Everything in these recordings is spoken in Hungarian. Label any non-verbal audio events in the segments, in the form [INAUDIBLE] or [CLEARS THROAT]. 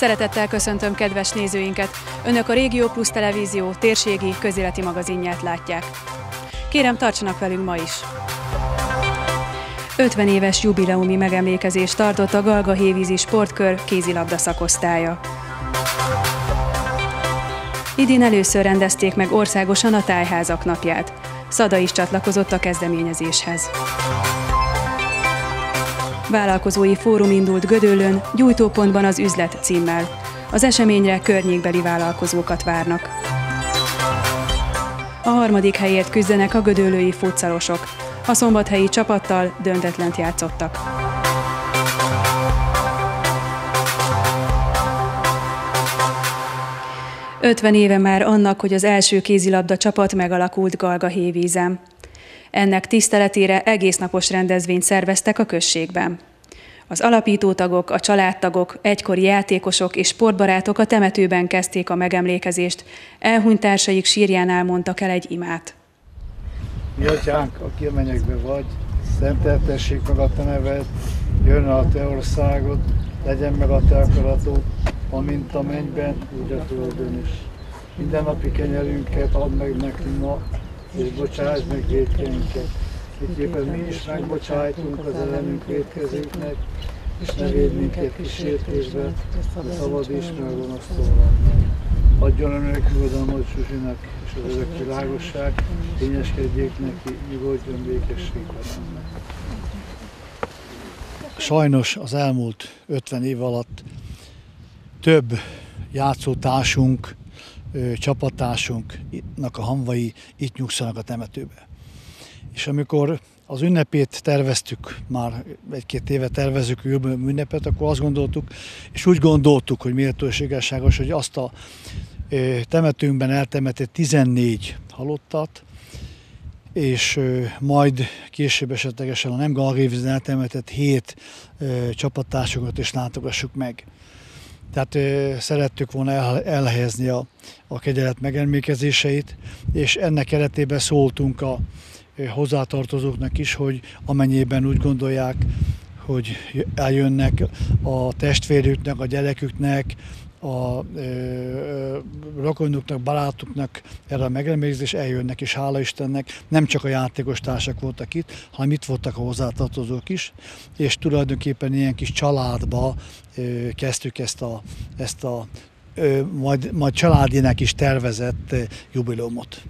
Szeretettel köszöntöm kedves nézőinket! Önök a Régió Plus Televízió térségi közéleti magazinját látják. Kérem, tartsanak velünk ma is! 50 éves jubileumi megemlékezést tartott a Galga Hévízi Sportkör kézilabda szakosztálya. Idén először rendezték meg országosan a tájházak napját. Szada is csatlakozott a kezdeményezéshez. Vállalkozói fórum indult Gödöllön, gyújtópontban az üzlet címmel. Az eseményre környékbeli vállalkozókat várnak. A harmadik helyért küzdenek a gödöllői futszalosok. A szombathelyi csapattal döntetlent játszottak. Ötven éve már annak, hogy az első kézilabda csapat megalakult Galga hévízem. Ennek tiszteletére egésznapos rendezvényt szerveztek a községben. Az alapítótagok, a családtagok, egykori játékosok és sportbarátok a temetőben kezdték a megemlékezést. Elhunyt társaik sírjánál mondtak el egy imát. Mi atyánk, aki a mennyekbe vagy, szenteltessék meg a te neved, jön a te országod, legyen meg a te akaratod, amint a mennyben, úgy a földön is. Minden napi kenyerünket add meg nekünk ma, és bocsáss meg védkeinket, miképpen mi is megbocsájtunk az ellenünk védkezőknek, és ne védd minket kísértésbe, de szabadíts meg a gonosztól. Adjon önök nyugodalmat Zsuzsinak, és az örök világosság, tényeskedjék neki, nyugodjon békességben. Sajnos az elmúlt 50 év alatt több játszótársunk, csapatársunknak a hamvai itt nyugszanak a temetőbe. És amikor az ünnepét terveztük, már egy-két éve tervezük ünnepet, akkor azt gondoltuk, és úgy gondoltuk, hogy méltóságos, hogy azt a temetőnkben eltemetett 14 halottat, és majd később esetlegesen a nem galgévizen eltemetett 7 csapattársunkat is látogassuk meg. Tehát ö, szerettük volna el, elhelyezni a, a kegyelet megemlékezéseit, és ennek keretében szóltunk a ö, hozzátartozóknak is, hogy amennyiben úgy gondolják, hogy eljönnek a testvérüknek, a gyereküknek, a ö, rokonuknak, barátuknak erre a megemlékezés eljönnek, és hála Istennek nem csak a játékos társak voltak itt, hanem itt voltak a hozzátartozók is, és tulajdonképpen ilyen kis családba ö, kezdtük ezt a, ezt a ö, majd, majd családének is tervezett jubileumot.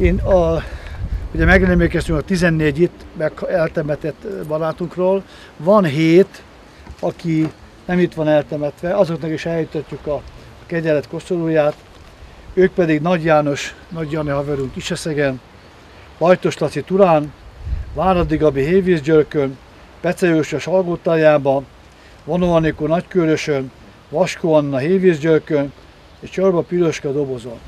Én a, ugye megemlékeztünk a 14 itt meg eltemetett barátunkról, van 7, aki nem itt van eltemetve, azoknak is eljutatjuk a kegyelet koszorúját, ők pedig Nagy János, Nagy Jani haverunk Iseszegen, Lajtos Laci Turán, Váradi Gabi Hévízgyörkön, Pece Jósas Algótájában, Vonó Anikó Nagykörösön, Vaskó Anna Hévízgyörkön és Csorba Piroska Dobozon.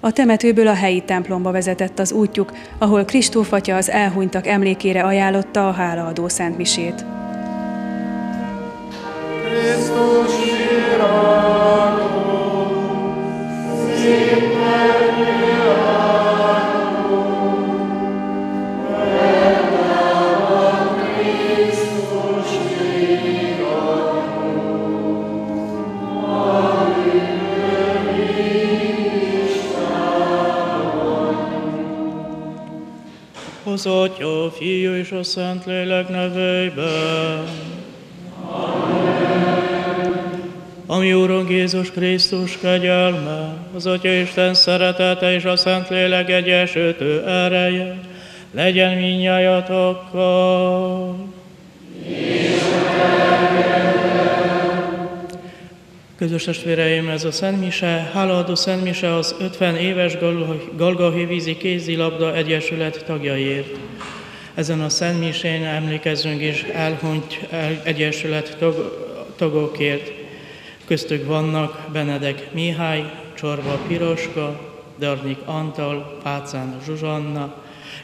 A temetőből a helyi templomba vezetett az útjuk, ahol Kristóf atya az elhunytak emlékére ajánlotta a hálaadó szentmisét. Krisztus Fiú és a Szentlélek nevében. Ami Úrunk Jézus Krisztus kegyelme, az Atya Isten szeretete és a Szentlélek egyesültő ereje, legyen minnyájatokkal. Közös testvéreim, ez a Szent Mise, hálaadó Szent Mise az 50 éves Galgahévízi Kézilabda Egyesület tagjaiért. Ezen a Szent Misén emlékezzünk is elhunyt Egyesület tag, tagokért. Köztük vannak Benedek Mihály, Csorba Piroska, Darnik Antal, Pácán Zsuzsanna,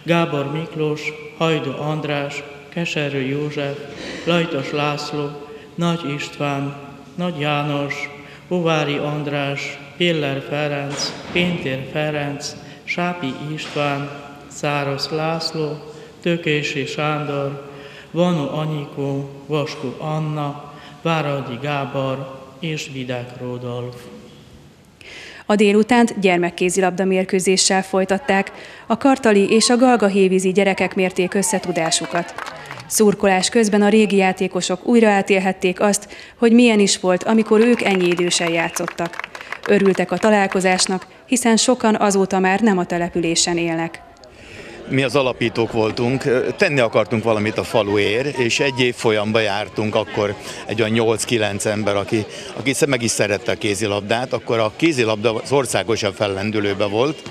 Gábor Miklós, Hajdu András, Keserű József, Lajtos László, Nagy István, nagy János, Uvári András, Piller Ferenc, Péntér Ferenc, Sápi István, Száros László, Tökési Sándor, Vanu Anikó, Vaskó Anna, Váradi Gábor és Vidák Ródolf. A délutánt gyermekkézilabda mérkőzéssel folytatták, a kartali és a galgahévízi gyerekek mérték összetudásukat. Szurkolás közben a régi játékosok újra átélhették azt, hogy milyen is volt, amikor ők ennyi idősen játszottak. Örültek a találkozásnak, hiszen sokan azóta már nem a településen élnek mi az alapítók voltunk, tenni akartunk valamit a faluért, és egy év folyamba jártunk akkor egy olyan 8-9 ember, aki, aki meg is szerette a kézilabdát, akkor a kézilabda az országosan fellendülőbe volt,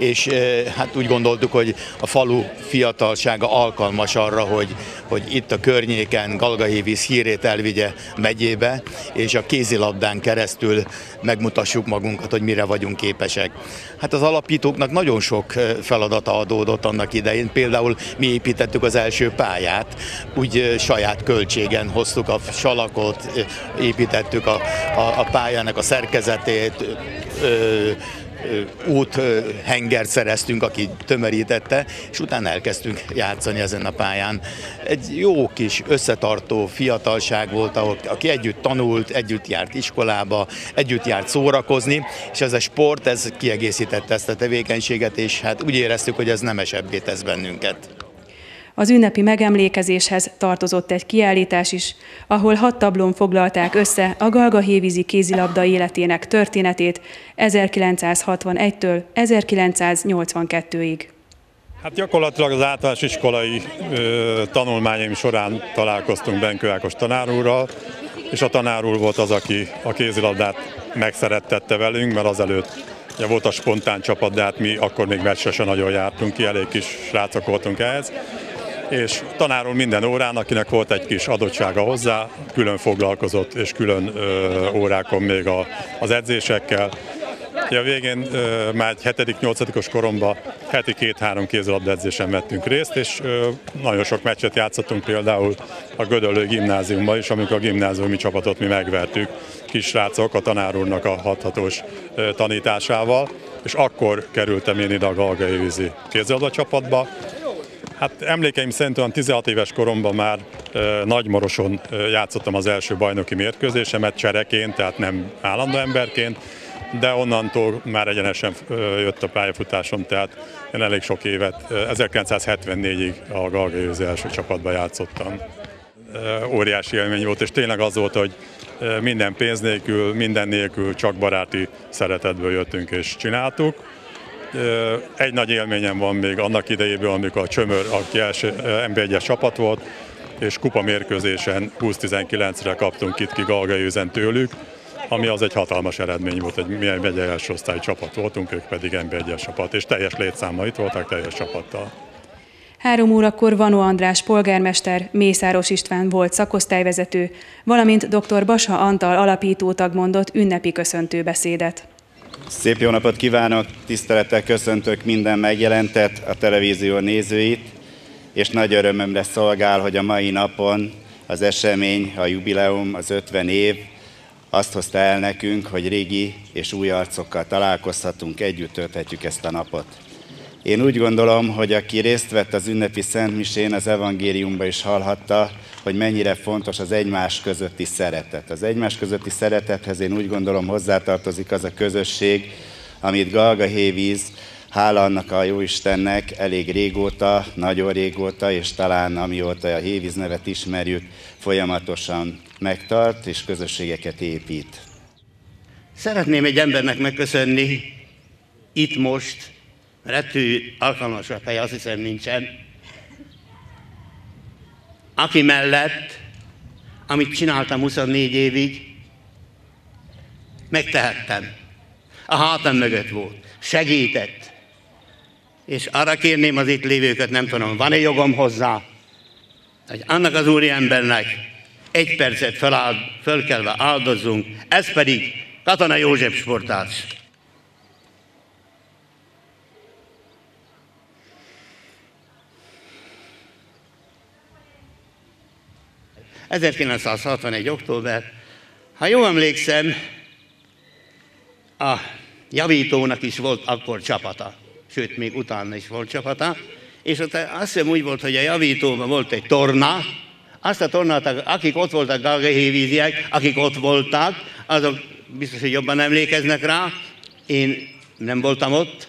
és hát úgy gondoltuk, hogy a falu fiatalsága alkalmas arra, hogy, hogy itt a környéken Galgahévíz hírét elvigye megyébe, és a kézilabdán keresztül megmutassuk magunkat, hogy mire vagyunk képesek. Hát az alapítóknak nagyon sok feladata adódott annak idején, például mi építettük az első pályát, úgy saját költségen hoztuk a salakot, építettük a, a, a pályának a szerkezetét, úthengert szereztünk, aki tömörítette, és utána elkezdtünk játszani ezen a pályán. Egy jó kis összetartó fiatalság volt, ahol, aki együtt tanult, együtt járt iskolába, együtt járt szórakozni, és ez a sport, ez kiegészítette ezt a tevékenységet, és hát úgy éreztük, hogy ez nemesebbé tesz bennünket. Az ünnepi megemlékezéshez tartozott egy kiállítás is, ahol hat tablón foglalták össze a Galga Hévízi kézilabda életének történetét 1961-től 1982-ig. Hát gyakorlatilag az általános iskolai ö, tanulmányaim során találkoztunk Benkő Ákos tanárúrral, és a tanár úr volt az, aki a kézilabdát megszerettette velünk, mert azelőtt ugye volt a spontán csapat, de hát mi akkor még meccsre nagyon jártunk ki, elég kis srácok voltunk ehhez és tanáról minden órán, akinek volt egy kis adottsága hozzá, külön foglalkozott, és külön ö, órákon még a, az edzésekkel. Ja, végén ö, már egy 7.-8. koromban heti két-három kézilabda edzésen vettünk részt, és ö, nagyon sok meccset játszottunk például a Gödöllő gimnáziumban is, amikor a gimnáziumi csapatot mi megvertük kisrácok a tanár úrnak a hathatós ö, tanításával, és akkor kerültem én ide a Galgai vízi kézilabda csapatba, Hát emlékeim szerint olyan 16 éves koromban már e, Nagymoroson e, játszottam az első bajnoki mérkőzésemet csereként, tehát nem állandó emberként, de onnantól már egyenesen jött a pályafutásom, tehát én elég sok évet, 1974-ig a Galgai első csapatban játszottam. Óriási élmény volt, és tényleg az volt, hogy minden pénz nélkül, minden nélkül csak baráti szeretetből jöttünk és csináltuk egy nagy élményem van még annak idejéből, amikor a Csömör, aki első NB1-es csapat volt, és kupa mérkőzésen 20-19-re kaptunk itt ki Galgaőzen tőlük, ami az egy hatalmas eredmény volt, egy milyen megyei első osztály csapat voltunk, ők pedig NB1-es csapat, és teljes létszámmal itt voltak, teljes csapattal. Három órakor Vanó András polgármester, Mészáros István volt szakosztályvezető, valamint dr. Basa Antal alapítótag mondott ünnepi köszöntő beszédet. Szép jó napot kívánok, tisztelettel köszöntök minden megjelentet, a televízió nézőit, és nagy örömömre szolgál, hogy a mai napon az esemény, a jubileum, az 50 év azt hozta el nekünk, hogy régi és új arcokkal találkozhatunk, együtt tölthetjük ezt a napot. Én úgy gondolom, hogy aki részt vett az ünnepi Szentmisén, az evangéliumban is hallhatta, hogy mennyire fontos az egymás közötti szeretet. Az egymás közötti szeretethez én úgy gondolom hozzátartozik az a közösség, amit Galga Hévíz, hála annak a Jóistennek elég régóta, nagyon régóta, és talán amióta a Hévíz nevet ismerjük, folyamatosan megtart és közösségeket épít. Szeretném egy embernek megköszönni itt most, rettő alkalmasabb hely azt hiszem nincsen, aki mellett, amit csináltam 24 évig, megtehettem. A hátam mögött volt. Segített. És arra kérném az itt lévőket, nem tudom, van-e jogom hozzá, hogy annak az úriembernek egy percet feláld, fölkelve áldozzunk, ez pedig Katona József sportász. 1961. október. Ha jól emlékszem, a javítónak is volt akkor csapata, sőt, még utána is volt csapata, és ott azt hiszem úgy volt, hogy a javítóban volt egy torna, azt a tornát, akik ott voltak galgahévíziek, akik ott voltak, azok biztos, hogy jobban emlékeznek rá, én nem voltam ott,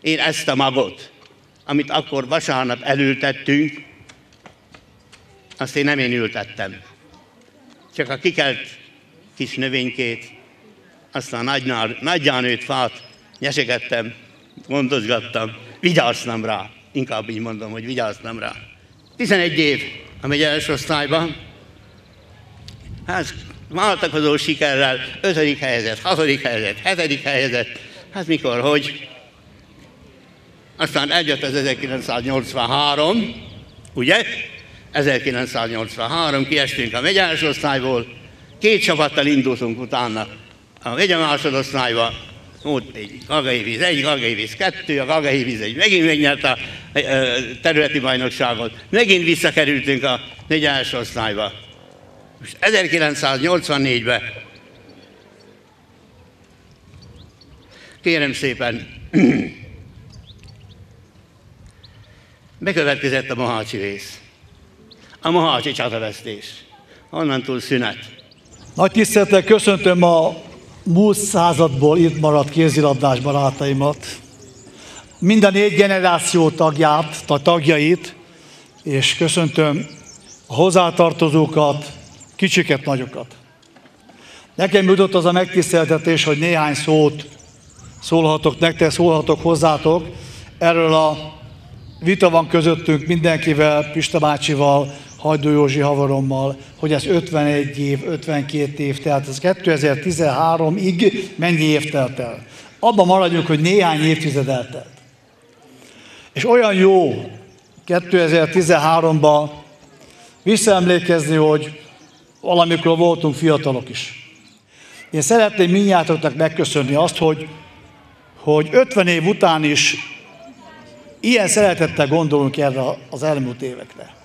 én ezt a magot, amit akkor vasárnap elültettünk, azt én nem én ültettem. Csak a kikelt kis növénykét, azt a nagynál, nagyjánőt fát nyesegettem, gondozgattam, vigyáztam rá. Inkább így mondom, hogy vigyáztam rá. 11 év a megy első osztályban, hát váltakozó sikerrel, 5. helyzet, 6. helyzet, 7. helyzet, hát mikor, hogy. Aztán eljött az 1983, ugye? 1983, kiestünk a megy osztályból, két csapattal indultunk utána a megye másodosztályba, volt egy Gagai víz egy, Gagai víz kettő, a Gagai víz egy megint megnyerte a területi bajnokságot, megint visszakerültünk a négy első osztályba. És 1984-ben kérem szépen, [CLEARS THROAT] bekövetkezett a Mohácsi rész. A Mohácsi csatavesztés. Onnantól szünet. Nagy tisztelettel köszöntöm a múlt századból itt maradt kézilabdás barátaimat, minden négy generáció tagját, a tagjait, és köszöntöm a hozzátartozókat, kicsiket, nagyokat. Nekem jutott az a megtiszteltetés, hogy néhány szót szólhatok nektek, szólhatok hozzátok. Erről a vita van közöttünk mindenkivel, Pista bácsival, Hajdó Józsi havarommal, hogy ez 51 év, 52 év, tehát ez 2013-ig mennyi év telt el. Abban maradjunk, hogy néhány évtized eltelt. És olyan jó 2013-ban visszaemlékezni, hogy valamikor voltunk fiatalok is. Én szeretném mindjártoknak megköszönni azt, hogy, hogy 50 év után is ilyen szeretettel gondolunk erre az elmúlt évekre.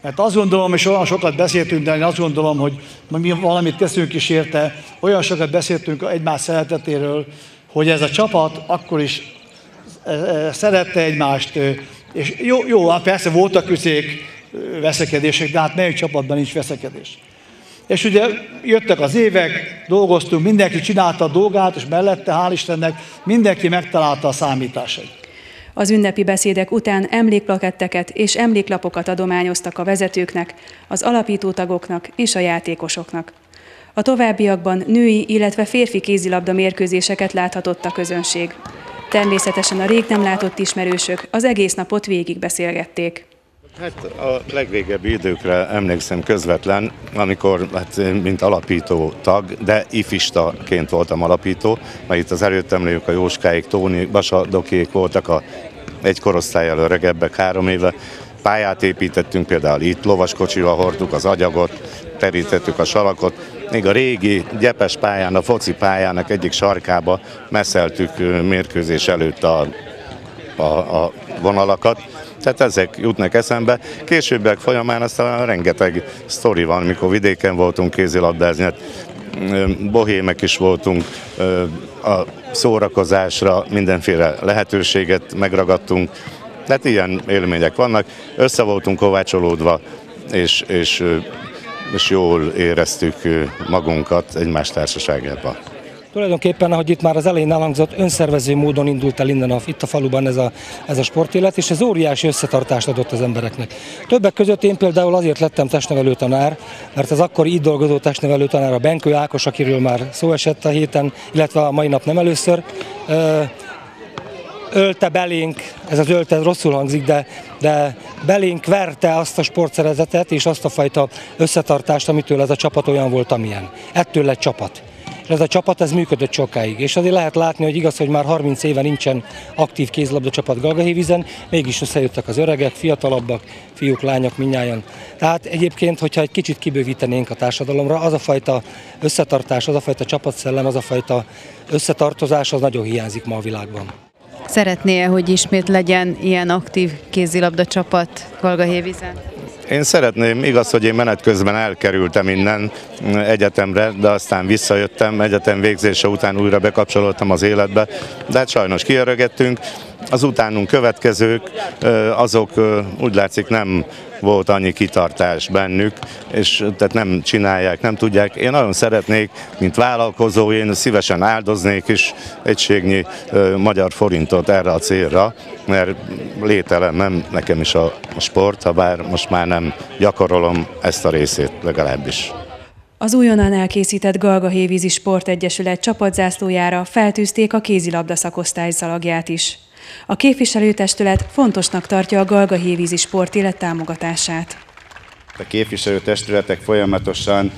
Mert azt gondolom, és olyan sokat beszéltünk, de én azt gondolom, hogy mi valamit teszünk is érte, olyan sokat beszéltünk egymás szeretetéről, hogy ez a csapat akkor is e, e, szerette egymást, és jó, jó hát persze voltak üzék, veszekedések, de hát melyik csapatban nincs veszekedés. És ugye jöttek az évek, dolgoztunk, mindenki csinálta a dolgát, és mellette, hál' Istennek, mindenki megtalálta a számításait. Az ünnepi beszédek után emlékplaketteket és emléklapokat adományoztak a vezetőknek, az alapító tagoknak és a játékosoknak. A továbbiakban női, illetve férfi kézilabda mérkőzéseket láthatott a közönség. Természetesen a rég nem látott ismerősök az egész napot végig beszélgették. Hát a legvégebbi időkre emlékszem közvetlen, amikor hát, mint alapító tag, de ifistaként voltam alapító, mert itt az előttem lévők a Jóskáik, Tóni, Basadokék voltak a egy korosztályjal öregebbek három éve. Pályát építettünk, például itt lovaskocsival hordtuk az agyagot, terítettük a salakot, még a régi gyepes pályán, a foci pályának egyik sarkába messzeltük mérkőzés előtt a, a, a vonalakat. Tehát ezek jutnak eszembe. Későbbek folyamán aztán rengeteg sztori van, mikor vidéken voltunk kézilabdázni, hát, bohémek is voltunk, a szórakozásra mindenféle lehetőséget megragadtunk. Tehát ilyen élmények vannak. Össze voltunk kovácsolódva, és, és, és jól éreztük magunkat egymás társaságában. Tulajdonképpen, ahogy itt már az elején elhangzott, önszervező módon indult el innen a, itt a faluban ez a, ez a sportélet, és ez óriási összetartást adott az embereknek. Többek között én például azért lettem testnevelő tanár, mert az akkori itt dolgozó testnevelő tanár a Benkő Ákos, akiről már szó esett a héten, illetve a mai nap nem először, ölte belénk, ez az ölte rosszul hangzik, de, de belénk verte azt a sportszerezetet és azt a fajta összetartást, amitől ez a csapat olyan volt, amilyen. Ettől lett csapat ez a csapat ez működött sokáig. És azért lehet látni, hogy igaz, hogy már 30 éve nincsen aktív kézlabda csapat Galgahévizen, mégis összejöttek az öregek, fiatalabbak, fiúk, lányok, minnyáján. Tehát egyébként, hogyha egy kicsit kibővítenénk a társadalomra, az a fajta összetartás, az a fajta csapatszellem, az a fajta összetartozás, az nagyon hiányzik ma a világban. Szeretné-e, hogy ismét legyen ilyen aktív kézilabda csapat Galgahévizen? Én szeretném, igaz, hogy én menet közben elkerültem innen egyetemre, de aztán visszajöttem, egyetem végzése után újra bekapcsolódtam az életbe, de hát sajnos kiörögettünk, az utánunk következők, azok úgy látszik nem volt annyi kitartás bennük, és tehát nem csinálják, nem tudják. Én nagyon szeretnék, mint vállalkozó, én szívesen áldoznék is egységnyi magyar forintot erre a célra, mert lételem nem nekem is a, sport, ha bár most már nem gyakorolom ezt a részét legalábbis. Az újonnan elkészített Galgahévízi Sportegyesület csapatzászlójára feltűzték a kézilabda szakosztály szalagját is. A képviselőtestület fontosnak tartja a Galgahévízi sportélet támogatását. A képviselőtestületek folyamatosan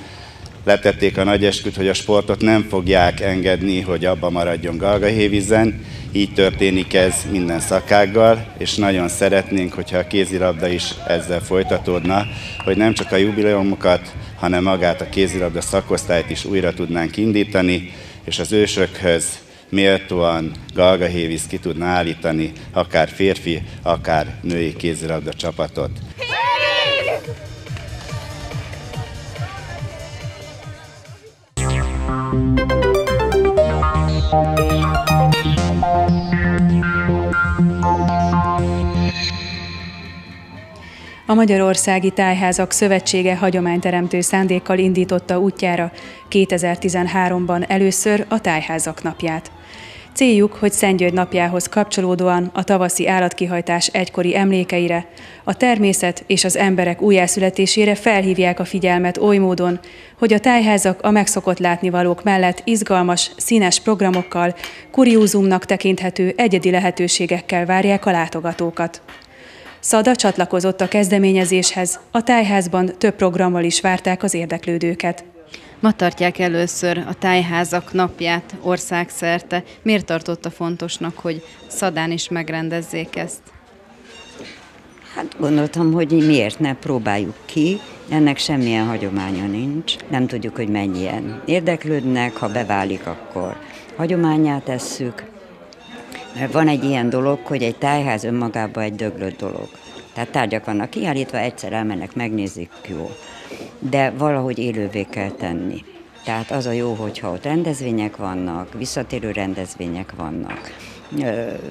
letették a nagy esküt, hogy a sportot nem fogják engedni, hogy abba maradjon Galgahévizen. Így történik ez minden szakággal, és nagyon szeretnénk, hogyha a kézilabda is ezzel folytatódna, hogy nem csak a jubileumokat, hanem magát a kézilabda szakosztályt is újra tudnánk indítani, és az ősökhöz méltóan Galga Hévíz ki tudna állítani akár férfi, akár női kézilabda csapatot. A Magyarországi Tájházak Szövetsége hagyományteremtő szándékkal indította útjára 2013-ban először a Tájházak napját. Céljuk, hogy Szentgyörgy napjához kapcsolódóan a tavaszi állatkihajtás egykori emlékeire, a természet és az emberek újjászületésére felhívják a figyelmet oly módon, hogy a tájházak a megszokott látnivalók mellett izgalmas, színes programokkal, kuriózumnak tekinthető egyedi lehetőségekkel várják a látogatókat. Szada csatlakozott a kezdeményezéshez, a tájházban több programmal is várták az érdeklődőket. Ma tartják először a tájházak napját országszerte. Miért tartotta fontosnak, hogy Szadán is megrendezzék ezt? Hát gondoltam, hogy miért ne próbáljuk ki. Ennek semmilyen hagyománya nincs. Nem tudjuk, hogy mennyien érdeklődnek, ha beválik, akkor hagyományát tesszük. Mert van egy ilyen dolog, hogy egy tájház önmagában egy döglött dolog. Tehát tárgyak vannak kiállítva, egyszer elmennek, megnézik, jó de valahogy élővé kell tenni. Tehát az a jó, hogyha ott rendezvények vannak, visszatérő rendezvények vannak,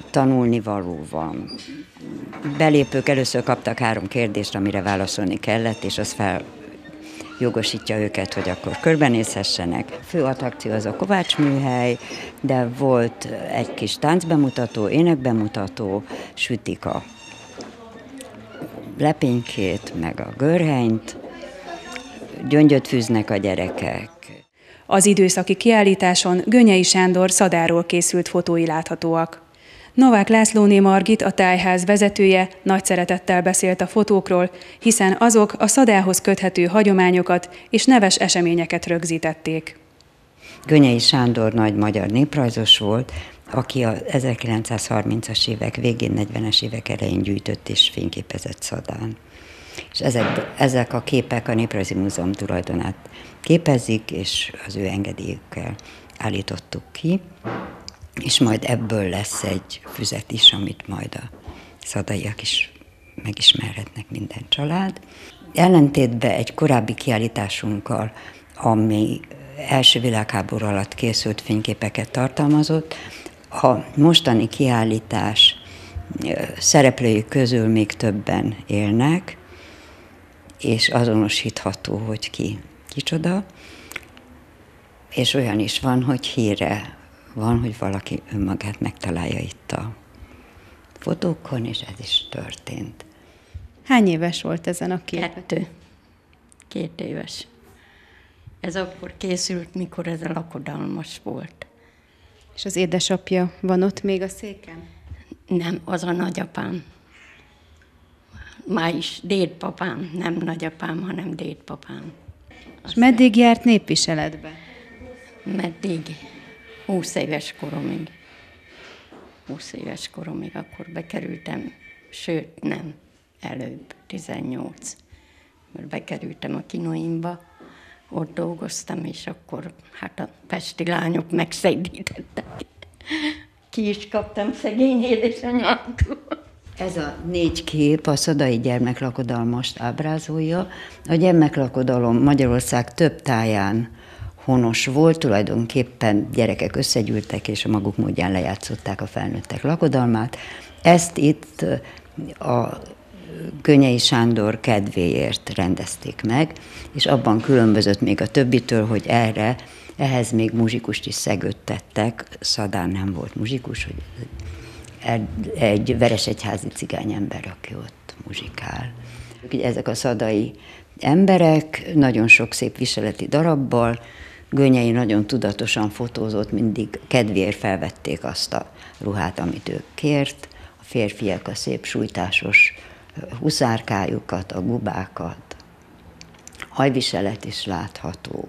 tanulni való van. Belépők először kaptak három kérdést, amire válaszolni kellett, és az fel jogosítja őket, hogy akkor körbenézhessenek. Fő attrakció az a Kovács műhely, de volt egy kis táncbemutató, énekbemutató, sütik a lepénykét, meg a görhenyt, gyöngyöt fűznek a gyerekek. Az időszaki kiállításon Gönyei Sándor szadáról készült fotói láthatóak. Novák Lászlóné Margit, a tájház vezetője nagy szeretettel beszélt a fotókról, hiszen azok a szadához köthető hagyományokat és neves eseményeket rögzítették. Gönyei Sándor nagy magyar néprajzos volt, aki a 1930-as évek végén, 40-es évek elején gyűjtött és fényképezett Szadán és ezek, ezek a képek a Néprajzi Múzeum tulajdonát képezik, és az ő engedélyükkel állítottuk ki, és majd ebből lesz egy füzet is, amit majd a szadaiak is megismerhetnek minden család. Ellentétben egy korábbi kiállításunkkal, ami első világháború alatt készült fényképeket tartalmazott, a mostani kiállítás szereplői közül még többen élnek, és azonosítható, hogy ki kicsoda, és olyan is van, hogy híre van, hogy valaki önmagát megtalálja itt a fotókon, és ez is történt. Hány éves volt ezen a kép? Kettő. Két éves. Ez akkor készült, mikor ez a lakodalmas volt. És az édesapja van ott még a széken? Nem, az a nagyapám már is dédpapám, nem nagyapám, hanem dédpapám. És meddig járt népviseletbe? Meddig? 20 éves koromig. 20 éves koromig akkor bekerültem, sőt nem, előbb, 18. Mert bekerültem a kinoimba, ott dolgoztam, és akkor hát a pesti lányok megszedítettek. Ki is kaptam szegény édesanyámtól. Ez a négy kép a szadai gyermeklakodalmast ábrázolja. A gyermeklakodalom Magyarország több táján honos volt, tulajdonképpen gyerekek összegyűltek, és a maguk módján lejátszották a felnőttek lakodalmát. Ezt itt a Gönyei Sándor kedvéért rendezték meg, és abban különbözött még a többitől, hogy erre, ehhez még muzsikust is szegődtettek. Szadán nem volt muzsikus, hogy egy veresegyházi cigány ember, aki ott muzsikál. Ezek a szadai emberek, nagyon sok szép viseleti darabbal, Gönyei nagyon tudatosan fotózott, mindig kedvéért felvették azt a ruhát, amit ő kért. A férfiak a szép sújtásos huszárkájukat, a gubákat. Hajviselet is látható.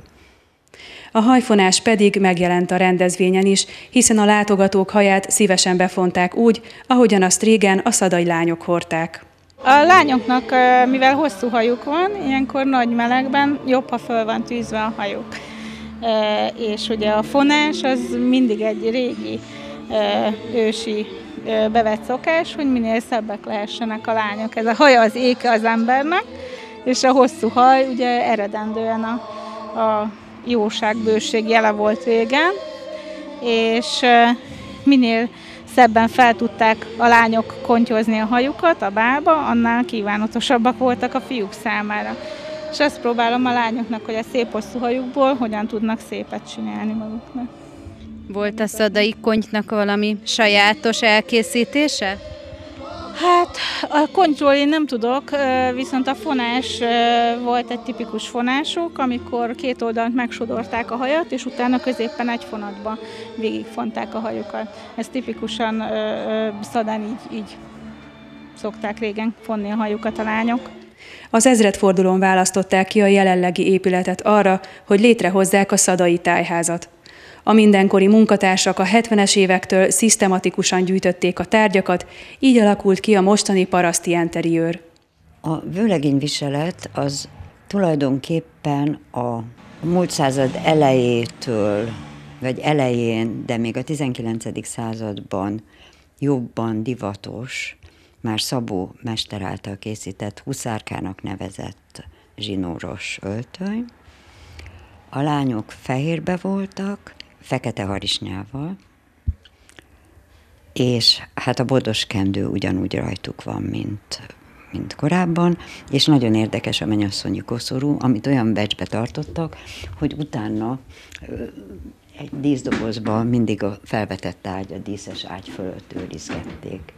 A hajfonás pedig megjelent a rendezvényen is, hiszen a látogatók haját szívesen befonták úgy, ahogyan azt régen a szadai lányok hordták. A lányoknak, mivel hosszú hajuk van, ilyenkor nagy melegben jobb, ha föl van tűzve a hajuk. És ugye a fonás az mindig egy régi ősi bevett szokás, hogy minél szebbek lehessenek a lányok. Ez a haja az éke az embernek, és a hosszú haj ugye eredendően a, a jóság, bőség jele volt régen, és minél szebben fel tudták a lányok kontyozni a hajukat a bába, annál kívánatosabbak voltak a fiúk számára. És azt próbálom a lányoknak, hogy a szép hosszú hajukból hogyan tudnak szépet csinálni maguknak. Volt a szadai kontynak valami sajátos elkészítése? Hát a kontyról én nem tudok, viszont a fonás volt egy tipikus fonásuk, amikor két oldalt megsodorták a hajat, és utána középen egy fonatba végigfonták a hajukat. Ez tipikusan szadán így, így szokták régen fonni a hajukat a lányok. Az ezredfordulón választották ki a jelenlegi épületet arra, hogy létrehozzák a szadai tájházat. A mindenkori munkatársak a 70-es évektől szisztematikusan gyűjtötték a tárgyakat, így alakult ki a mostani paraszti interiőr. A vőlegényviselet az tulajdonképpen a múlt század elejétől, vagy elején, de még a 19. században jobban divatos, már Szabó mester által készített huszárkának nevezett zsinóros öltöny. A lányok fehérbe voltak, fekete harisnyával, és hát a bodos kendő ugyanúgy rajtuk van, mint, mint korábban, és nagyon érdekes a mennyasszonyi koszorú, amit olyan becsbe tartottak, hogy utána egy díszdobozba mindig a felvetett ágy, a díszes ágy fölött őrizgették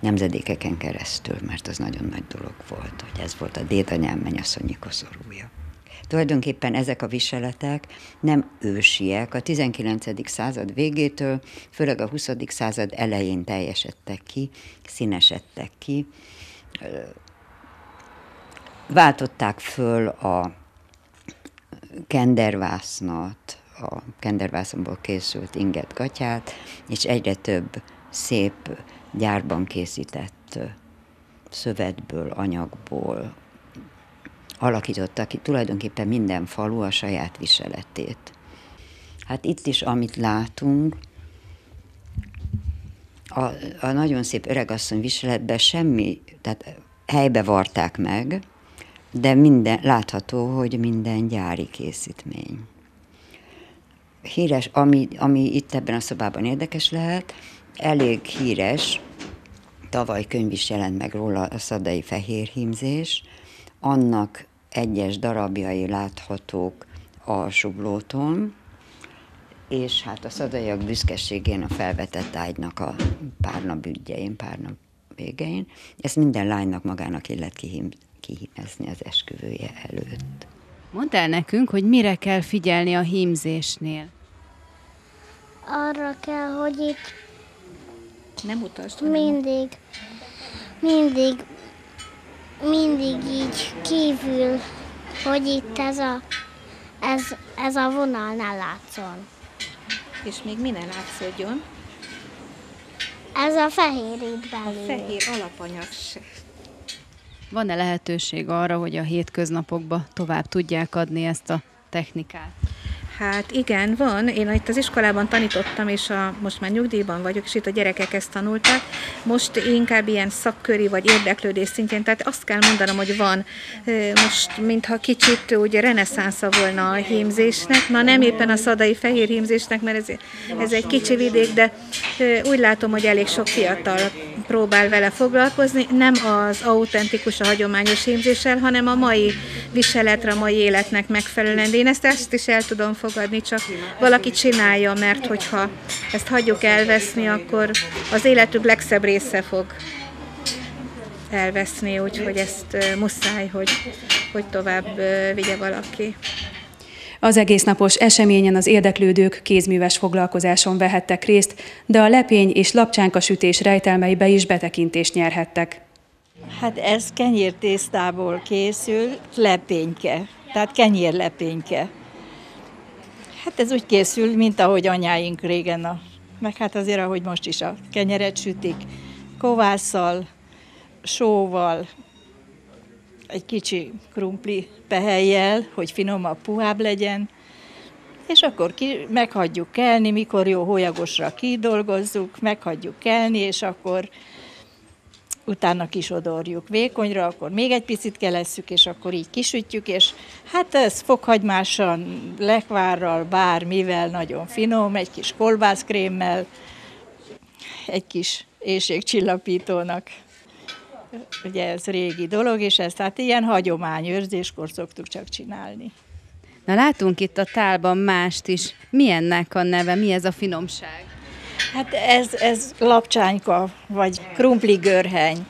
nemzedékeken keresztül, mert az nagyon nagy dolog volt, hogy ez volt a dédanyám mennyasszonyi koszorúja. Tulajdonképpen ezek a viseletek nem ősiek, a 19. század végétől, főleg a 20. század elején teljesedtek ki, színesedtek ki, váltották föl a kendervásznat, a kendervászonból készült inget gatyát, és egyre több szép gyárban készített szövetből, anyagból, alakította ki tulajdonképpen minden falu a saját viseletét. Hát itt is, amit látunk, a, a nagyon szép öregasszony viseletben semmi, tehát helybe varták meg, de minden, látható, hogy minden gyári készítmény. Híres, ami, ami itt ebben a szobában érdekes lehet, elég híres, tavaly könyv is jelent meg róla a szadai fehérhímzés, annak egyes darabjai láthatók a sublóton, és hát a szadaiak büszkeségén a felvetett ágynak a pár nap ügyein, pár nap végein. Ezt minden lánynak magának illet kihímezni az esküvője előtt. Mondd el nekünk, hogy mire kell figyelni a hímzésnél. Arra kell, hogy itt nem utasd, mindig, mindig mindig így kívül, hogy itt ez a, ez, ez a vonal ne látszon. És még mi ne látszódjon? Ez a fehér itt belül. A fehér alapanyag se. Van-e lehetőség arra, hogy a hétköznapokban tovább tudják adni ezt a technikát? Hát igen, van. Én itt az iskolában tanítottam, és a, most már nyugdíjban vagyok, és itt a gyerekek ezt tanulták. Most inkább ilyen szakköri vagy érdeklődés szintjén, tehát azt kell mondanom, hogy van most, mintha kicsit ugye reneszánsza volna a hímzésnek, na nem éppen a szadai fehér hímzésnek, mert ez, ez egy kicsi vidék, de úgy látom, hogy elég sok fiatal próbál vele foglalkozni, nem az autentikus, a hagyományos hímzéssel, hanem a mai viseletre, a mai életnek megfelelően. Én ezt, ezt is el tudom fogadni, csak valaki csinálja, mert hogyha ezt hagyjuk elveszni, akkor az életük legszebb része fog elveszni, úgyhogy ezt muszáj, hogy, hogy tovább vigye valaki. Az egész napos eseményen az érdeklődők kézműves foglalkozáson vehettek részt, de a lepény és lapcsánkasütés rejtelmeibe is betekintést nyerhettek. Hát ez kenyértésztából készül, lepényke, tehát kenyérlepényke. Hát ez úgy készül, mint ahogy anyáink régen, a, meg hát azért, ahogy most is a kenyeret sütik, kovásszal, sóval, egy kicsi krumpli pehelyjel, hogy finomabb, puhább legyen, és akkor ki, meghagyjuk kelni, mikor jó hólyagosra kidolgozzuk, meghagyjuk kelni, és akkor utána kisodorjuk vékonyra, akkor még egy picit kelesszük, és akkor így kisütjük, és hát ez fokhagymással, lekvárral, bármivel nagyon finom, egy kis kolbászkrémmel, egy kis éjségcsillapítónak ugye ez régi dolog, és ezt hát ilyen hagyományőrzéskor szoktuk csak csinálni. Na látunk itt a tálban mást is. Mi ennek a neve? Mi ez a finomság? Hát ez, ez lapcsányka, vagy krumpli görheny.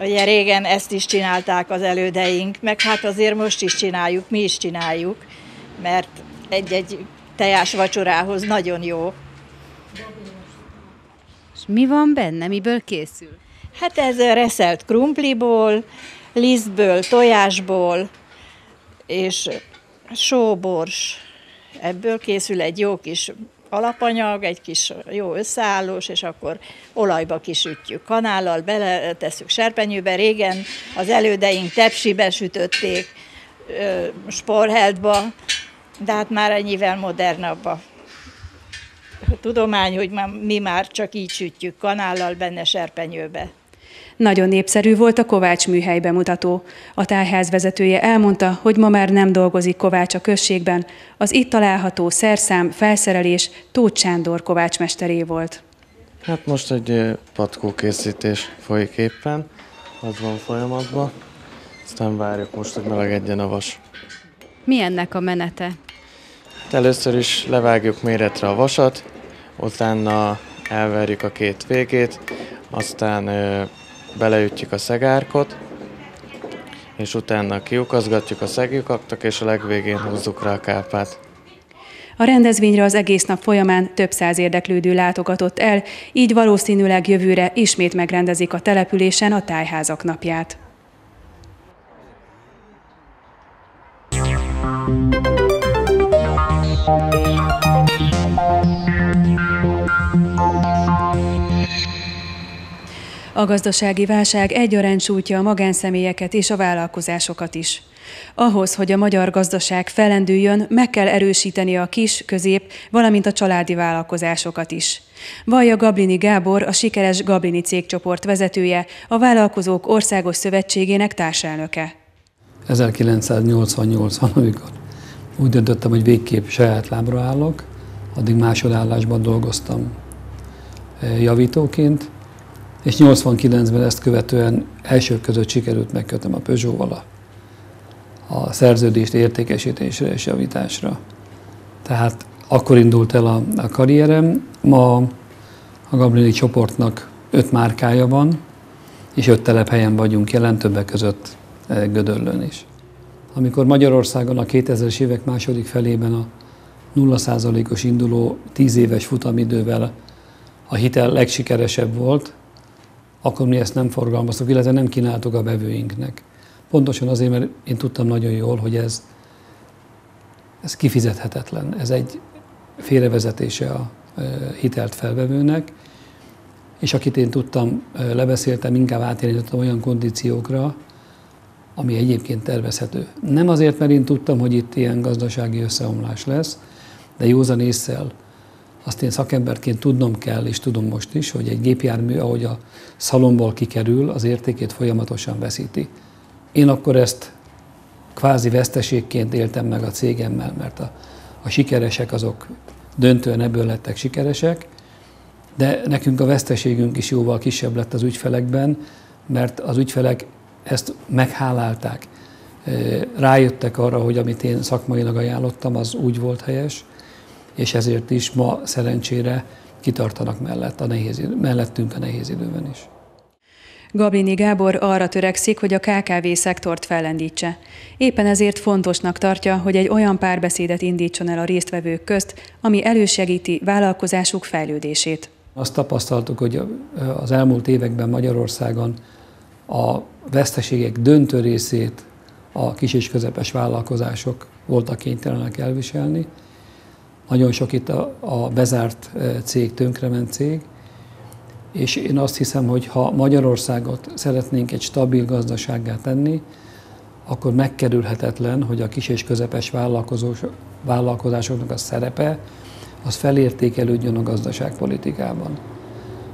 Ugye régen ezt is csinálták az elődeink, meg hát azért most is csináljuk, mi is csináljuk, mert egy-egy tejás vacsorához nagyon jó. És mi van benne? Miből készül? Hát ez reszelt krumpliból, lisztből, tojásból, és sóbors. Ebből készül egy jó kis alapanyag, egy kis jó összeállós, és akkor olajba kisütjük. Kanállal beletesszük serpenyőbe. Régen az elődeink tepsibe sütötték, sporheltba, de hát már ennyivel modernabb a tudomány, hogy mi már csak így sütjük, kanállal benne serpenyőbe. Nagyon népszerű volt a Kovács műhely bemutató. A tájház vezetője elmondta, hogy ma már nem dolgozik Kovács a községben, az itt található szerszám, felszerelés Tóth Sándor kovácsmesteré volt. Hát most egy patkókészítés folyik éppen, az van folyamatban, aztán várjuk most, hogy melegedjen a vas. Mi ennek a menete? Először is levágjuk méretre a vasat, utána elverjük a két végét, aztán beleütjük a szegárkot, és utána kiukazgatjuk a szeglyukaktak, és a legvégén húzzuk rá a kápát. A rendezvényre az egész nap folyamán több száz érdeklődő látogatott el, így valószínűleg jövőre ismét megrendezik a településen a tájházak napját. A gazdasági válság egyaránt sújtja a magánszemélyeket és a vállalkozásokat is. Ahhoz, hogy a magyar gazdaság felendüljön, meg kell erősíteni a kis, közép, valamint a családi vállalkozásokat is. Vajja Gablini Gábor, a sikeres Gablini cégcsoport vezetője, a Vállalkozók Országos Szövetségének társelnöke. 1988-ban, amikor úgy döntöttem, hogy végképp saját lábra állok, addig másodállásban dolgoztam javítóként, és 89-ben ezt követően első között sikerült megkötöm a Peugeot-val a, szerződést értékesítésre és javításra. Tehát akkor indult el a, a karrierem. Ma a Gabrieli csoportnak öt márkája van, és öt telephelyen vagyunk jelen, többek között e, Gödöllön is. Amikor Magyarországon a 2000-es évek második felében a 0%-os induló 10 éves futamidővel a hitel legsikeresebb volt, akkor mi ezt nem forgalmaztuk, illetve nem kínáltuk a vevőinknek. Pontosan azért, mert én tudtam nagyon jól, hogy ez, ez kifizethetetlen. Ez egy félrevezetése a hitelt felvevőnek, és akit én tudtam, lebeszéltem, inkább átérítottam olyan kondíciókra, ami egyébként tervezhető. Nem azért, mert én tudtam, hogy itt ilyen gazdasági összeomlás lesz, de józan észsel azt én szakemberként tudnom kell, és tudom most is, hogy egy gépjármű, ahogy a szalomból kikerül, az értékét folyamatosan veszíti. Én akkor ezt kvázi veszteségként éltem meg a cégemmel, mert a, a sikeresek azok döntően ebből lettek sikeresek, de nekünk a veszteségünk is jóval kisebb lett az ügyfelekben, mert az ügyfelek ezt meghálálták. Rájöttek arra, hogy amit én szakmailag ajánlottam, az úgy volt helyes, és ezért is ma szerencsére kitartanak mellett a nehéz, mellettünk a nehéz időben is. Gabrini Gábor arra törekszik, hogy a KKV szektort fellendítse. Éppen ezért fontosnak tartja, hogy egy olyan párbeszédet indítson el a résztvevők közt, ami elősegíti vállalkozásuk fejlődését. Azt tapasztaltuk, hogy az elmúlt években Magyarországon a veszteségek döntő részét a kis és közepes vállalkozások voltak kénytelenek elviselni. Nagyon sok itt a, a bezárt cég, tönkrement cég, és én azt hiszem, hogy ha Magyarországot szeretnénk egy stabil gazdasággá tenni, akkor megkerülhetetlen, hogy a kis és közepes vállalkozásoknak a szerepe az felértékelődjön a gazdaságpolitikában.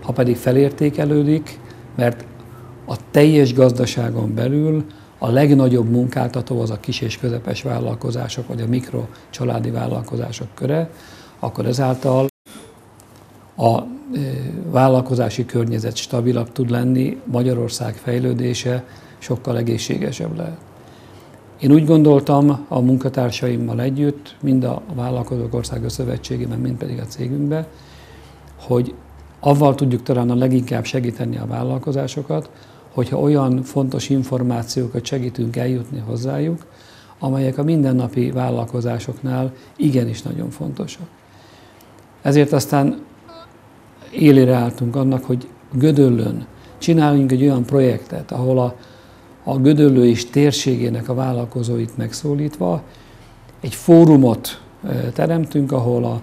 Ha pedig felértékelődik, mert a teljes gazdaságon belül a legnagyobb munkáltató az a kis és közepes vállalkozások, vagy a mikro családi vállalkozások köre, akkor ezáltal a vállalkozási környezet stabilabb tud lenni, Magyarország fejlődése sokkal egészségesebb lehet. Én úgy gondoltam a munkatársaimmal együtt, mind a Vállalkozók Országos Szövetségében, mind pedig a cégünkben, hogy avval tudjuk talán a leginkább segíteni a vállalkozásokat, hogyha olyan fontos információkat segítünk eljutni hozzájuk, amelyek a mindennapi vállalkozásoknál igenis nagyon fontosak. Ezért aztán élére álltunk annak, hogy Gödöllön csináljunk egy olyan projektet, ahol a, a Gödöllő és térségének a vállalkozóit megszólítva egy fórumot teremtünk, ahol a,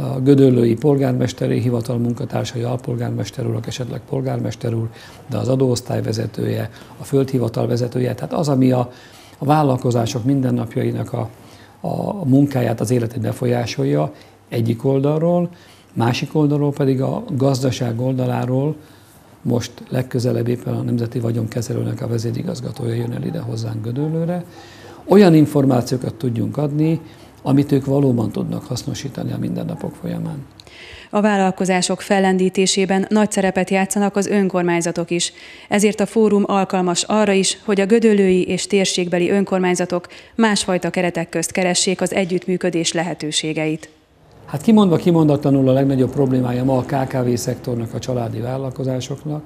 a Gödöllői polgármesteri hivatal munkatársai, alpolgármester úr, esetleg polgármester úr, de az adóosztály vezetője, a földhivatal vezetője, tehát az, ami a, a vállalkozások mindennapjainak a, a munkáját, az életét befolyásolja egyik oldalról, Másik oldalról pedig a gazdaság oldaláról most legközelebb éppen a Nemzeti Vagyonkezelőnek a vezérigazgatója jön el ide hozzánk Gödöllőre. Olyan információkat tudjunk adni, amit ők valóban tudnak hasznosítani a mindennapok folyamán. A vállalkozások fellendítésében nagy szerepet játszanak az önkormányzatok is. Ezért a fórum alkalmas arra is, hogy a gödöllői és térségbeli önkormányzatok másfajta keretek közt keressék az együttműködés lehetőségeit. Hát kimondva kimondatlanul a legnagyobb problémája ma a KKV szektornak, a családi vállalkozásoknak,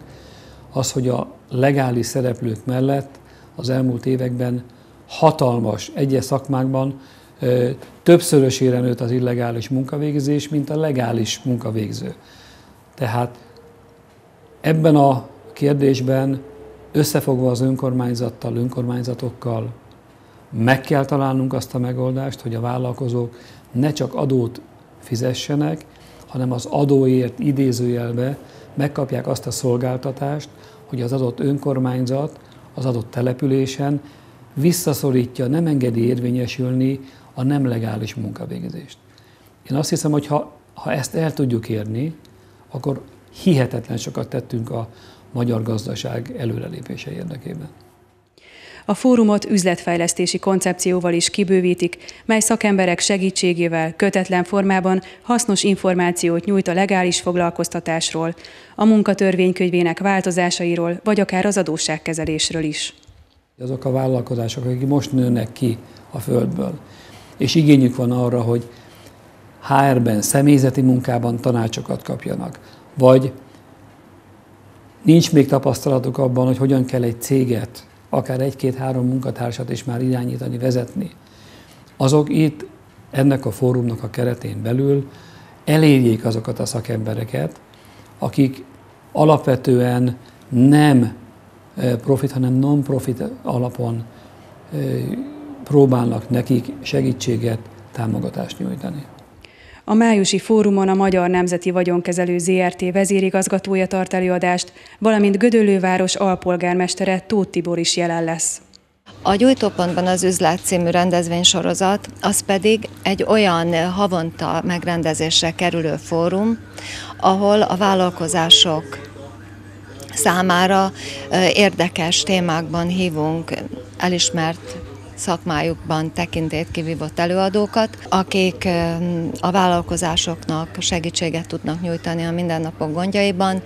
az, hogy a legális szereplők mellett az elmúlt években hatalmas egyes szakmákban többszörösére nőtt az illegális munkavégzés, mint a legális munkavégző. Tehát ebben a kérdésben összefogva az önkormányzattal, önkormányzatokkal meg kell találnunk azt a megoldást, hogy a vállalkozók ne csak adót fizessenek, hanem az adóért idézőjelbe megkapják azt a szolgáltatást, hogy az adott önkormányzat az adott településen visszaszorítja, nem engedi érvényesülni a nem legális munkavégzést. Én azt hiszem, hogy ha, ha ezt el tudjuk érni, akkor hihetetlen sokat tettünk a magyar gazdaság előrelépése érdekében. A fórumot üzletfejlesztési koncepcióval is kibővítik, mely szakemberek segítségével kötetlen formában hasznos információt nyújt a legális foglalkoztatásról, a munkatörvénykönyvének változásairól, vagy akár az adósságkezelésről is. Azok a vállalkozások, akik most nőnek ki a földből, és igényük van arra, hogy HR-ben, személyzeti munkában tanácsokat kapjanak, vagy nincs még tapasztalatuk abban, hogy hogyan kell egy céget akár egy-két-három munkatársat is már irányítani, vezetni, azok itt ennek a fórumnak a keretén belül elérjék azokat a szakembereket, akik alapvetően nem eh, profit, hanem non-profit alapon eh, próbálnak nekik segítséget, támogatást nyújtani. A májusi fórumon a Magyar Nemzeti Vagyonkezelő ZRT vezérigazgatója tart előadást, valamint Gödöllőváros alpolgármestere Tóth Tibor is jelen lesz. A Gyújtópontban az üzlet című rendezvénysorozat, az pedig egy olyan havonta megrendezésre kerülő fórum, ahol a vállalkozások számára érdekes témákban hívunk elismert szakmájukban tekintét kivívott előadókat, akik a vállalkozásoknak segítséget tudnak nyújtani a mindennapok gondjaiban.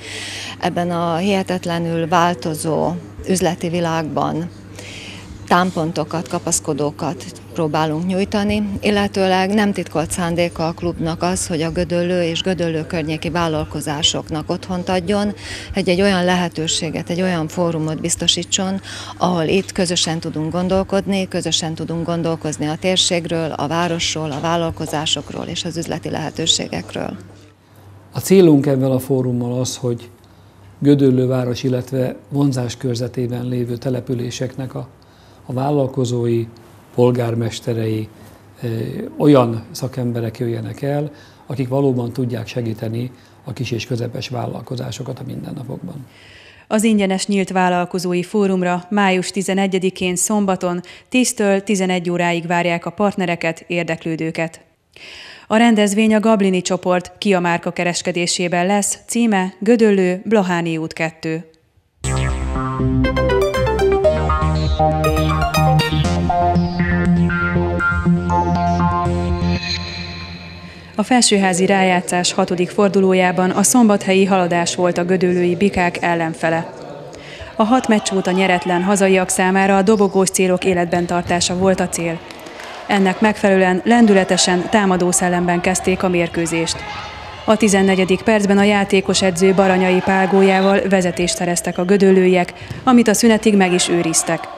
Ebben a hihetetlenül változó üzleti világban támpontokat, kapaszkodókat próbálunk nyújtani, illetőleg nem titkolt szándéka a klubnak az, hogy a Gödöllő és Gödöllő környéki vállalkozásoknak otthont adjon, hogy egy olyan lehetőséget, egy olyan fórumot biztosítson, ahol itt közösen tudunk gondolkodni, közösen tudunk gondolkozni a térségről, a városról, a vállalkozásokról és az üzleti lehetőségekről. A célunk ebben a fórummal az, hogy Gödöllő város, illetve vonzás körzetében lévő településeknek a a vállalkozói, polgármesterei, olyan szakemberek jöjjenek el, akik valóban tudják segíteni a kis és közepes vállalkozásokat a mindennapokban. Az ingyenes nyílt vállalkozói fórumra május 11-én szombaton 10-től 11 óráig várják a partnereket, érdeklődőket. A rendezvény a Gablini csoport Kia márka kereskedésében lesz, címe Gödöllő, Blaháni út 2. A felsőházi rájátszás hatodik fordulójában a szombathelyi haladás volt a gödöllői bikák ellenfele. A hat meccs óta nyeretlen hazaiak számára a dobogós célok életben tartása volt a cél. Ennek megfelelően lendületesen, támadó szellemben kezdték a mérkőzést. A 14. percben a játékos edző Baranyai pálgójával vezetést szereztek a gödöllőiek, amit a szünetig meg is őriztek.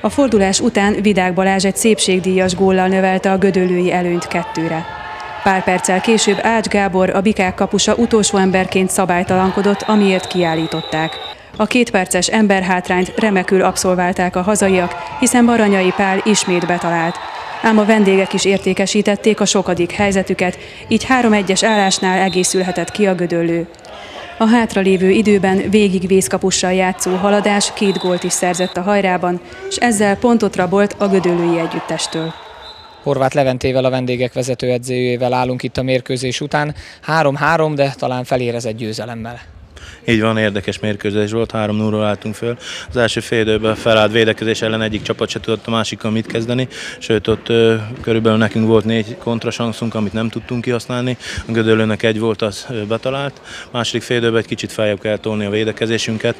A fordulás után Vidák Balázs egy szépségdíjas góllal növelte a gödöllői előnyt kettőre. Pár perccel később Ács Gábor, a Bikák kapusa utolsó emberként szabálytalankodott, amiért kiállították. A két perces emberhátrányt remekül abszolválták a hazaiak, hiszen Baranyai Pál ismét betalált. Ám a vendégek is értékesítették a sokadik helyzetüket, így három egyes állásnál egészülhetett ki a gödöllő. A hátralévő időben végig vészkapussal játszó haladás két gólt is szerzett a hajrában, és ezzel pontot rabolt a gödöllői együttestől. Horváth Leventével a vendégek vezetőedzőjével állunk itt a mérkőzés után. 3-3, de talán felérezett győzelemmel. Így van, érdekes mérkőzés volt, 3 0 álltunk föl. Az első fél időben felállt védekezés ellen egyik csapat se tudott a másikkal mit kezdeni, sőt ott ö, körülbelül nekünk volt négy kontrasanszunk, amit nem tudtunk kihasználni. A Gödöllőnek egy volt, az betalált. Második fél időben egy kicsit feljebb kell tolni a védekezésünket.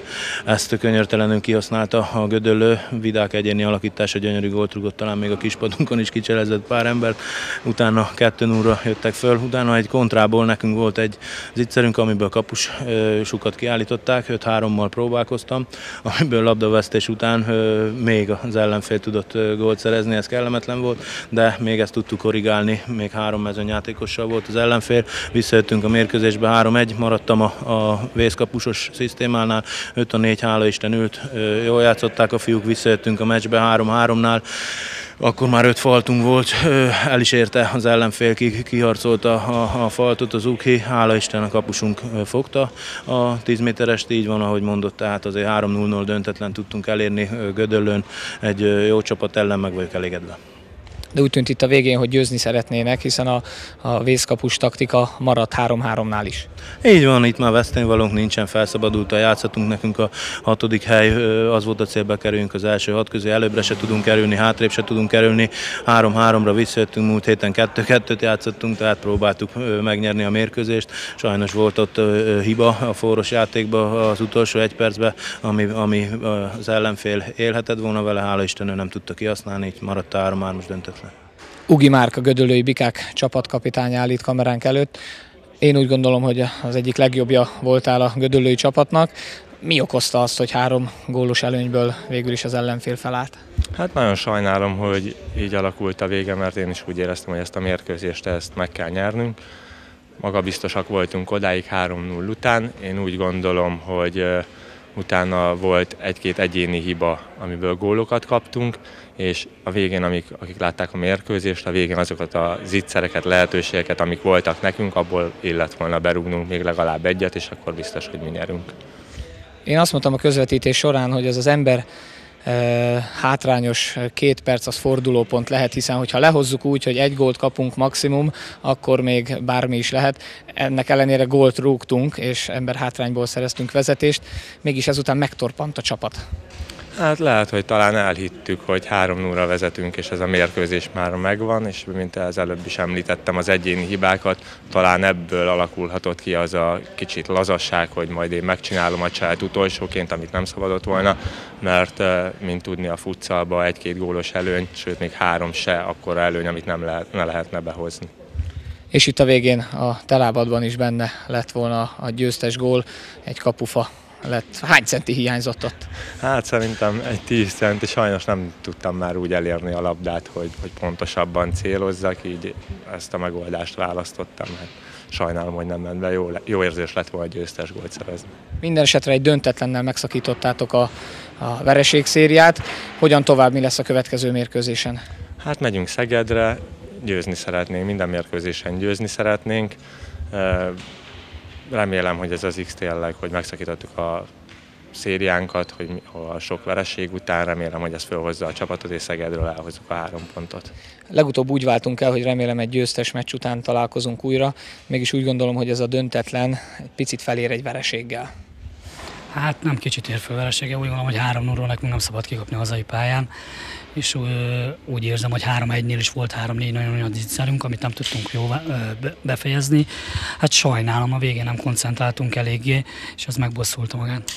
Ezt könyörtelenül kihasználta a Gödöllő. Vidák egyéni alakítása gyönyörű gólt rugott, talán még a kispadunkon is kicselezett pár embert. Utána 2 0 jöttek föl, utána egy kontrából nekünk volt egy zicserünk, amiből kapus ö, sukat labdákat kiállították, 5-3-mal próbálkoztam, amiből labdavesztés után még az ellenfél tudott gólt szerezni, ez kellemetlen volt, de még ezt tudtuk korrigálni, még három mezőnyjátékossal volt az ellenfél, visszajöttünk a mérkőzésbe 3-1, maradtam a, a vészkapusos szisztémánál, 5-4 hála Isten ült, jól játszották a fiúk, visszajöttünk a meccsbe 3-3-nál, akkor már öt faltunk volt, el is érte az ellenfél, kiharcolta a, a faltot, az Ukhi, hála Isten a kapusunk fogta. A 10 méterest, így van, ahogy mondott, tehát azért 3-0-0 döntetlen tudtunk elérni Gödöllön, egy jó csapat ellen meg vagyok elégedve de úgy tűnt itt a végén, hogy győzni szeretnének, hiszen a, a vészkapus taktika maradt 3-3-nál is. Így van, itt már veszteni valónk nincsen, felszabadult a játszhatunk, nekünk a hatodik hely, az volt a célba kerüljünk az első hat közé, előbbre se tudunk kerülni, hátrébb se tudunk kerülni, 3-3-ra visszajöttünk, múlt héten 2-2-t játszottunk, tehát próbáltuk megnyerni a mérkőzést. Sajnos volt ott hiba a forros játékban az utolsó egy percben, ami, ami az ellenfél élhetett volna vele, hála Istenő nem tudta kihasználni, így maradt 3-3-as döntetlen. Ugi a Gödöllői Bikák csapatkapitány állít kameránk előtt. Én úgy gondolom, hogy az egyik legjobbja voltál a Gödöllői csapatnak. Mi okozta azt, hogy három gólos előnyből végül is az ellenfél felállt? Hát nagyon sajnálom, hogy így alakult a vége, mert én is úgy éreztem, hogy ezt a mérkőzést ezt meg kell nyernünk. Maga biztosak voltunk odáig 3-0 után. Én úgy gondolom, hogy utána volt egy-két egyéni hiba, amiből gólokat kaptunk, és a végén, amik, akik látták a mérkőzést, a végén azokat a zicsereket, lehetőségeket, amik voltak nekünk, abból illet volna berúgnunk még legalább egyet, és akkor biztos, hogy mi nyerünk. Én azt mondtam a közvetítés során, hogy ez az ember hátrányos két perc az fordulópont lehet, hiszen hogyha lehozzuk úgy, hogy egy gólt kapunk maximum, akkor még bármi is lehet. Ennek ellenére gólt rúgtunk, és ember hátrányból szereztünk vezetést, mégis ezután megtorpant a csapat. Hát lehet, hogy talán elhittük, hogy 3 0 vezetünk, és ez a mérkőzés már megvan, és mint az előbb is említettem, az egyéni hibákat, talán ebből alakulhatott ki az a kicsit lazasság, hogy majd én megcsinálom a család utolsóként, amit nem szabadott volna, mert mint tudni a futszalba egy-két gólos előny, sőt még három se, akkor előny, amit nem lehet, ne lehetne behozni. És itt a végén a telábadban is benne lett volna a győztes gól, egy kapufa lett. Hány centi hiányzott ott? Hát szerintem egy 10 centi, sajnos nem tudtam már úgy elérni a labdát, hogy, hogy pontosabban célozzak, így ezt a megoldást választottam. Hát sajnálom, hogy nem ment be, jó, jó érzés lett volna győztes gólt szerezni. Minden esetre egy döntetlennel megszakítottátok a, a vereségszériát. Hogyan tovább, mi lesz a következő mérkőzésen? Hát megyünk Szegedre, győzni szeretnénk, minden mérkőzésen győzni szeretnénk remélem, hogy ez az X tényleg, hogy megszakítottuk a szériánkat, hogy a sok vereség után remélem, hogy ez felhozza a csapatot, és Szegedről elhozzuk a három pontot. Legutóbb úgy váltunk el, hogy remélem egy győztes meccs után találkozunk újra, mégis úgy gondolom, hogy ez a döntetlen egy picit felér egy vereséggel. Hát nem kicsit ér fel veresége, úgy gondolom, hogy 3 0 nekünk nem szabad kikapni a hazai pályán, és úgy érzem, hogy 3-1-nél is volt 3-4 nagyon olyan zicserünk, amit nem tudtunk jó befejezni. Hát sajnálom, a végén nem koncentráltunk eléggé, és ez megbosszulta magát.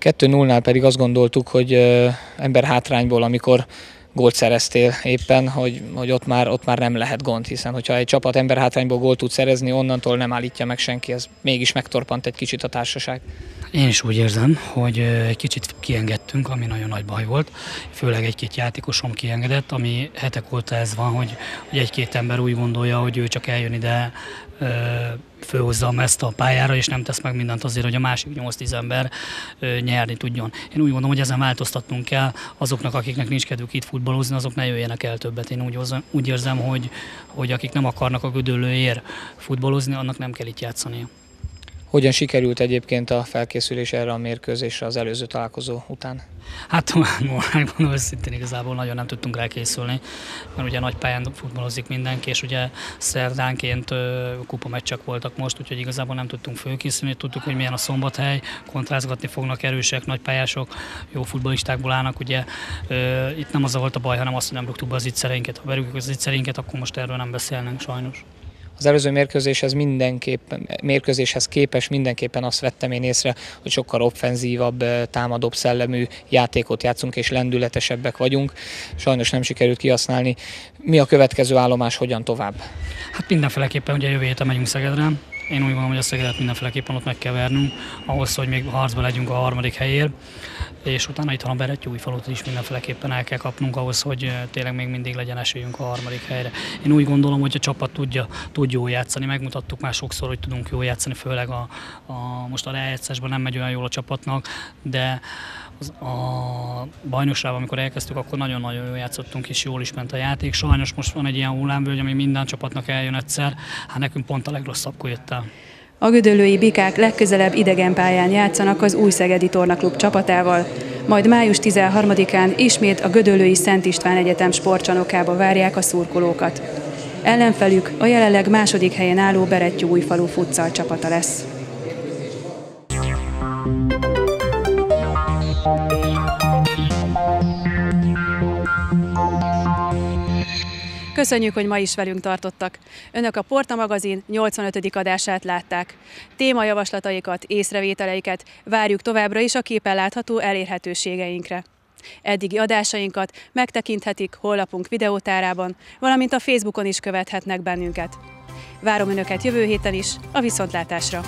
2-0-nál pedig azt gondoltuk, hogy ember hátrányból, amikor gólt szereztél éppen, hogy, hogy ott, már, ott már nem lehet gond, hiszen hogyha egy csapat ember hátrányból gólt tud szerezni, onnantól nem állítja meg senki, ez mégis megtorpant egy kicsit a társaság. Én is úgy érzem, hogy egy kicsit kiengedtünk, ami nagyon nagy baj volt. Főleg egy-két játékosom kiengedett, ami hetek óta ez van, hogy, hogy egy-két ember úgy gondolja, hogy ő csak eljön ide főhozza ezt a pályára, és nem tesz meg mindent azért, hogy a másik 8-10 ember nyerni tudjon. Én úgy gondolom, hogy ezen változtatnunk kell azoknak, akiknek nincs kedvük itt futballozni, azok ne jöjjenek el többet. Én úgy, úgy érzem, hogy, hogy akik nem akarnak a gödöllőért futballozni, annak nem kell itt játszani. Hogyan sikerült egyébként a felkészülés erre a mérkőzésre az előző találkozó után? Hát megmondom őszintén igazából nagyon nem tudtunk rá mert ugye nagy pályán futballozik mindenki, és ugye szerdánként kupameccsek voltak most, úgyhogy igazából nem tudtunk fölkészülni, tudtuk, hogy milyen a szombathely, kontrázgatni fognak erősek, nagy pályások, jó futballistákból állnak, ugye itt nem az volt a baj, hanem az, hogy nem rúgtuk be az ittszereinket. Ha berúgjuk az ittszereinket, akkor most erről nem beszélnénk sajnos. Az előző mérkőzéshez mindenképpen, mérkőzéshez képes mindenképpen azt vettem én észre, hogy sokkal offenzívabb, támadóbb szellemű játékot játszunk és lendületesebbek vagyunk. Sajnos nem sikerült kihasználni. Mi a következő állomás, hogyan tovább? Hát mindenféleképpen ugye jövő héten megyünk Szegedre, én úgy gondolom, hogy a Szegedet mindenféleképpen ott meg kell vernünk, ahhoz, hogy még harcba legyünk a harmadik helyért, és utána itt a új falut is mindenféleképpen el kell kapnunk ahhoz, hogy tényleg még mindig legyen esélyünk a harmadik helyre. Én úgy gondolom, hogy a csapat tudja, tud jól játszani, megmutattuk már sokszor, hogy tudunk jól játszani, főleg a, a most a rájátszásban nem megy olyan jól a csapatnak, de az, a bajnokságban, amikor elkezdtük, akkor nagyon-nagyon jól játszottunk, és jól is ment a játék. Sajnos most van egy ilyen hullámvölgy, ami minden csapatnak eljön egyszer, hát nekünk pont a legrosszabbkor jött el. A gödöllői bikák legközelebb idegen pályán játszanak az új Szegedi Tornaklub csapatával, majd május 13-án ismét a Gödöllői Szent István Egyetem sportcsanokába várják a szurkolókat. Ellenfelük a jelenleg második helyen álló Berettyú újfalu futszal csapata lesz. Köszönjük, hogy ma is velünk tartottak. Önök a Porta magazin 85. adását látták. Témajavaslataikat, észrevételeiket várjuk továbbra is a képen látható elérhetőségeinkre. Eddigi adásainkat megtekinthetik honlapunk videótárában, valamint a Facebookon is követhetnek bennünket. Várom Önöket jövő héten is, a viszontlátásra!